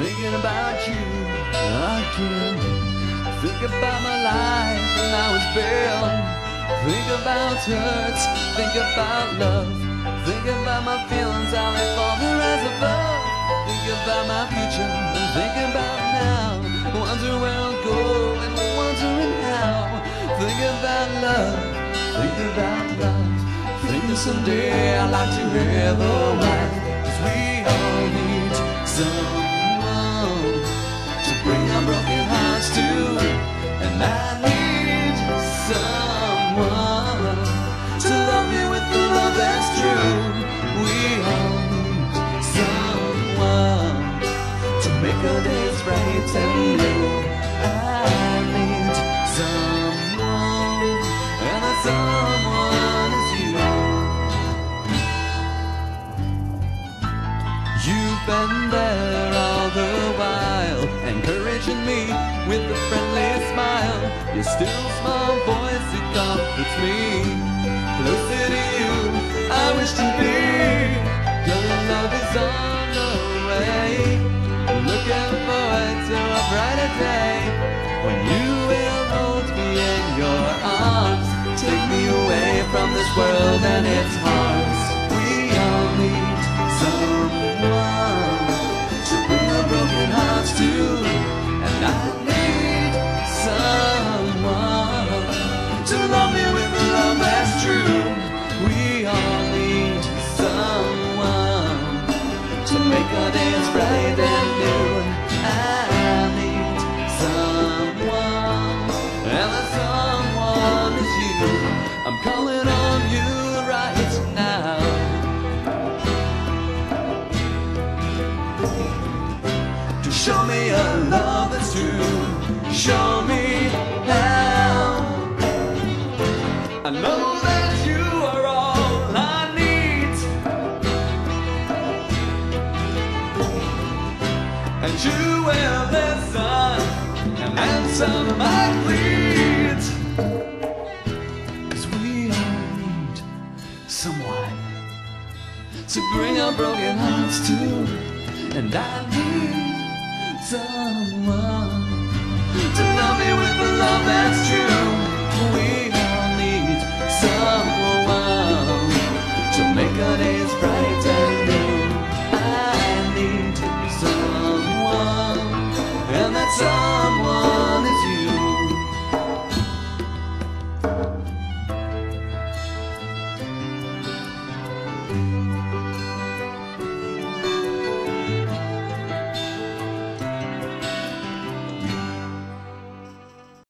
Thinking about you again. Think about my life when I was born. Think about hurts. Think about love. Think about my feelings, how they fall the above. Think about my future think about now. Wonder where I'll go and wondering how. Think about love. Think about love. Think someday I'd like to have a wife. Cause we all need I need someone, and that someone is you. You've been there all the while, encouraging me with a friendly smile. Your still small voice, it comforts me. World and its harms. A love that's true. Show me how. I know that you are all I need. And you will listen and answer my pleas. Cause we all need someone to bring our broken hearts to. And I need someone to love me with the love that's true. We all need someone to make our days bright and new. I need someone, and that's all.